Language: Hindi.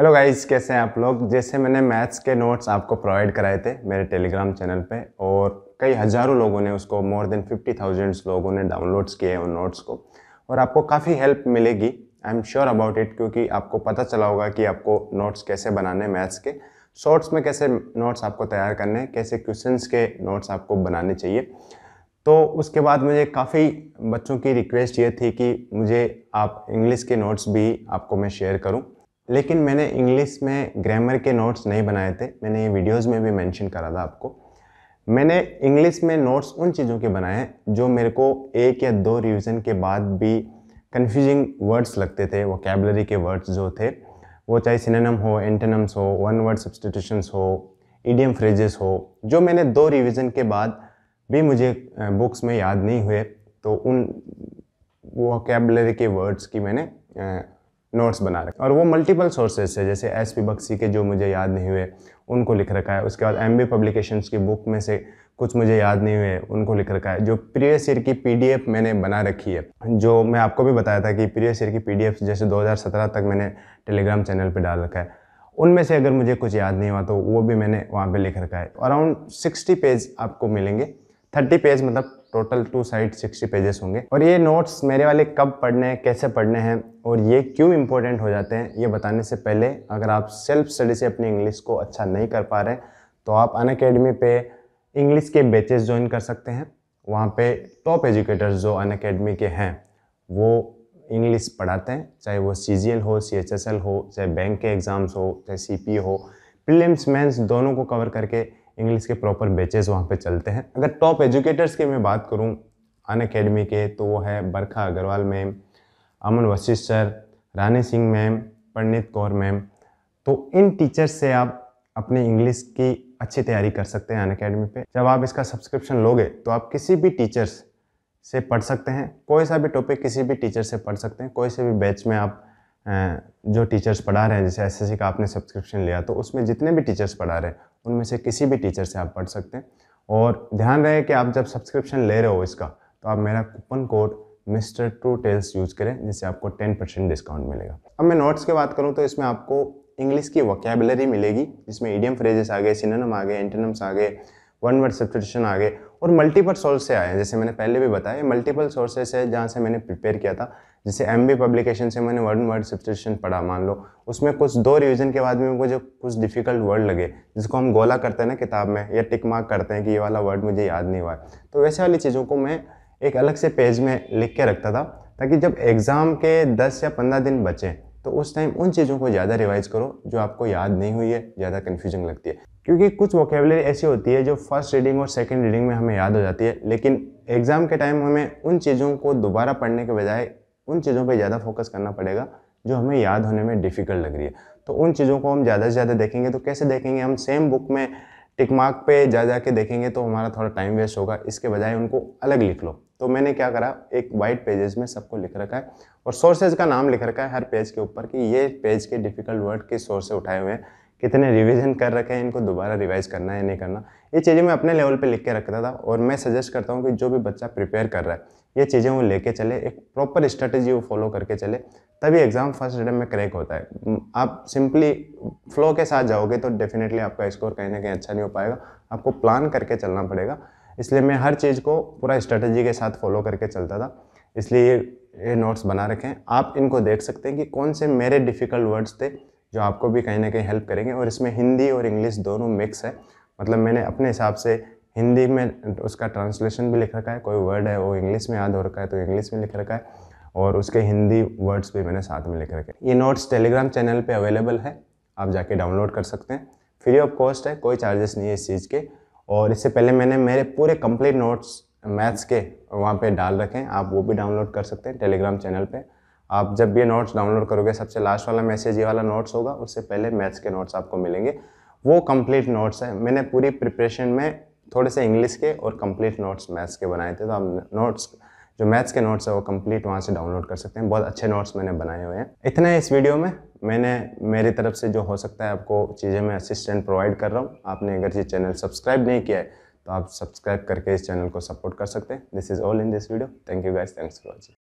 हेलो गाइस कैसे हैं आप लोग? जैसे मैंने मैथ्स के नोट्स आपको प्रोवाइड कराए थे मेरे टेलीग्राम चैनल पे, और कई हज़ारों लोगों ने उसको मोर देन फिफ्टी थाउजेंड्स लोगों ने डाउनलोड्स किए उन नोट्स को, और आपको काफ़ी हेल्प मिलेगी। I am sure about it क्योंकि आपको पता चला होगा कि आपको नोट्स कैसे बनाने मैथ्स के शॉर्ट्स में कैसे नोट्स आपको तैयार करने कैसे क्वेश्चंस के नोट्स आपको बनाने चाहिए। तो उसके बाद मुझे काफ़ी बच्चों की रिक्वेस्ट ये थी कि मुझे आप इंग्लिश के नोट्स भी आपको मैं शेयर करूँ। लेकिन मैंने इंग्लिश में ग्रामर के नोट्स नहीं बनाए थे। मैंने ये वीडियोस में भी मेंशन करा था आपको। मैंने इंग्लिश में नोट्स उन चीज़ों के बनाए हैं जो मेरे को एक या दो रिवीजन के बाद भी कन्फ्यूजिंग वर्ड्स लगते थे। वो कैबलरी के वर्ड्स जो थे, वो चाहे सिनेनम हो एंटेनम्स हो वन वर्ड सब्सटीट्यूशंस हो ईडियम फ्रेजेस हो, जो मैंने दो रिवीजन के बाद भी मुझे बुक्स में याद नहीं हुए तो उन वो कैबलरी के वर्ड्स की मैंने नोट्स बना रखे और वो मल्टीपल सोर्सेज से जैसे एस पी बक्सी के जो मुझे याद नहीं हुए, उनको लिख रखा है। उसके बाद एम बी पब्लिकेशंस की बुक में से कुछ मुझे याद नहीं हुए, उनको लिख रखा है। जो प्रीवियस ईयर की पीडीएफ मैंने बना रखी है, जो मैं आपको भी बताया था कि प्रीवियस ईयर की पीडीएफ जैसे 2017 तक मैंने टेलीग्राम चैनल पर डाल रखा है। उनमें से अगर मुझे कुछ याद नहीं हुआ तो वो भी मैंने वहाँ पे लिख रखा है। अराउंड सिक्सटी पेज आपको मिलेंगे। थर्टी पेज मतलब total two side sixty pages होंगे। और ये नोट्स मेरे वाले कब पढ़ने हैं, कैसे पढ़ने हैं, और ये क्यों इंपॉर्टेंट हो जाते हैं, ये बताने से पहले अगर आप सेल्फ स्टडी से अपनी इंग्लिश को अच्छा नहीं कर पा रहे तो आप अन अकेडमी पे इंग्लिश के बैचेस ज्वाइन कर सकते हैं। वहाँ पे टॉप एजुकेटर्स जो अन अकेडमी के हैं, वो इंग्लिश पढ़ाते हैं, चाहे वो सीजीएल हो सी हो, चाहे बैंक के एग्ज़ाम्स हो, चाहे सी हो। प्रीलिम्स मेंस दोनों को कवर करके इंग्लिश के प्रॉपर बैचेस वहाँ पे चलते हैं। अगर टॉप एजुकेटर्स की मैं बात करूँ अन अकेडमी के तो वो है Barkha Agarwal ma'am, Aman Vashisht sir, Rani Singh ma'am, Pandit Kaur ma'am. तो इन टीचर्स से आप अपनी इंग्लिश की अच्छी तैयारी कर सकते हैं अन अकेडमी पर जब आप इसका सब्सक्रिप्शन लोगे तो आप किसी भी टीचर्स से पढ़ सकते हैं। कोई सा भी टॉपिक किसी भी टीचर से पढ़ सकते हैं। कोई से भी बैच में आप जो टीचर्स पढ़ा रहे हैं, जैसे एसएससी का आपने सब्सक्रिप्शन लिया तो उसमें जितने भी टीचर्स पढ़ा रहे हैं, उनमें से किसी भी टीचर से आप पढ़ सकते हैं। और ध्यान रहे कि आप जब सब्सक्रिप्शन ले रहे हो इसका तो आप मेरा coupon code mister two tales use करें, जिससे आपको टेन परसेंट डिस्काउंट मिलेगा। अब मैं नोट्स की बात करूँ तो इसमें आपको इंग्लिश की वोकेबलरी मिलेगी, जिसमें ईडियम फ्रेजेस आ गए सिनेम आ गए एंटेनम्स आ गए वन वर्ड सब्सटीट्यूशन आ गए और मल्टीपल सोर्स से आए जैसे मैंने पहले भी बताया मल्टीपल सोर्सेस है जहाँ से मैंने प्रिपेयर किया था। जैसे एम बी पब्लिकेशन से मैंने वन वर्ड सब्सटीट्यूशन पढ़ा, मान लो। उसमें कुछ दो रिविजन के बाद में मुझे कुछ डिफ़िकल्ट वर्ड लगे, जिसको हम गोला करते हैं ना किताब में, या टिक मार्क करते हैं कि ये वाला वर्ड मुझे याद नहीं हुआ तो वैसे वाली चीज़ों को मैं एक अलग से पेज में लिख के रखता था, ताकि जब एग्ज़ाम के दस या पंद्रह दिन बचें तो उस टाइम उन चीज़ों को ज़्यादा रिवाइज करो जो आपको याद नहीं हुई है, ज़्यादा कन्फ्यूज़न लगती है। क्योंकि कुछ वोकेबलरी ऐसी होती है जो फ़र्स्ट रीडिंग और सेकेंड रीडिंग में हमें याद हो जाती है, लेकिन एग्ज़ाम के टाइम हमें उन चीज़ों को दोबारा पढ़ने के बजाय उन चीज़ों पर ज़्यादा फोकस करना पड़ेगा, जो हमें याद होने में डिफ़िकल्ट लग रही है। तो उन चीज़ों को हम ज़्यादा से ज़्यादा देखेंगे तो कैसे देखेंगे? हम सेम बुक में टिक मार्क पे जा जा के देखेंगे तो हमारा थोड़ा टाइम वेस्ट होगा, इसके बजाय उनको अलग लिख लो। तो मैंने क्या करा, एक वाइट पेजेस में सबको लिख रखा है, और सोर्सेज का नाम लिख रखा है हर पेज के ऊपर कि ये पेज के डिफ़िकल्ट वर्ड किस सोर्स से उठाए हुए हैं। कितने रिवीजन कर रखे हैं, इनको दोबारा रिवाइज करना है, नहीं करना। ये चीज़ें मैं अपने लेवल पे लिख के रखता था और मैं सजेस्ट करता हूँ कि जो भी बच्चा प्रिपेयर कर रहा है, ये चीज़ें वो लेके चले, एक प्रॉपर स्ट्रेटेजी वो फॉलो करके चले, तभी एग्ज़ाम फ़र्स्ट अटेम्प में क्रैक होता है। आप सिंपली फ्लो के साथ जाओगे तो डेफिनेटली आपका स्कोर कहीं ना कहीं अच्छा नहीं हो पाएगा, आपको प्लान करके चलना पड़ेगा। इसलिए मैं हर चीज़ को पूरा स्ट्रेटजी के साथ फॉलो करके चलता था, इसलिए ये नोट्स बना रखें आप इनको देख सकते हैं कि कौन से मेरे डिफ़िकल्ट वर्ड्स थे जो आपको भी कहीं ना कहीं हेल्प करेंगे और इसमें हिंदी और इंग्लिश दोनों मिक्स है। मतलब मैंने अपने हिसाब से हिंदी में उसका ट्रांसलेशन भी लिख रखा है, कोई वर्ड है वो इंग्लिश में याद हो रखा है तो इंग्लिश में लिख रखा है और उसके हिंदी वर्ड्स भी मैंने साथ में लिख रखे ये नोट्स टेलीग्राम चैनल पे अवेलेबल है, आप जाके डाउनलोड कर सकते हैं। फ्री ऑफ़ कॉस्ट है, कोई चार्जेस नहीं है इस चीज़ के। और इससे पहले मैंने मेरे पूरे कंप्लीट नोट्स मैथ्स के वहाँ पे डाल रखे हैं, आप वो भी डाउनलोड कर सकते हैं टेलीग्राम चैनल पे। आप जब ये नोट्स डाउनलोड करोगे, सबसे लास्ट वाला मैसेज ये वाला नोट्स होगा, उससे पहले मैथ्स के नोट्स आपको मिलेंगे। वो कंप्लीट नोट्स है। मैंने पूरी प्रिपरेशन में थोड़े से इंग्लिश के और कंप्लीट नोट्स मैथ्स के बनाए थे। तो आप नोट्स जो मैथ्स के नोट्स है, वो कंप्लीट वहाँ से डाउनलोड कर सकते हैं। बहुत अच्छे नोट्स मैंने बनाए हुए हैं। इतना इस वीडियो में। मैंने, मेरी तरफ़ से जो हो सकता है, आपको चीज़ें मैं असिस्टेंट प्रोवाइड कर रहा हूँ। आपने अगर ये चैनल सब्सक्राइब नहीं किया है तो आप सब्सक्राइब करके इस चैनल को सपोर्ट कर सकते हैं। This is all in this video thank you guys thanks for watching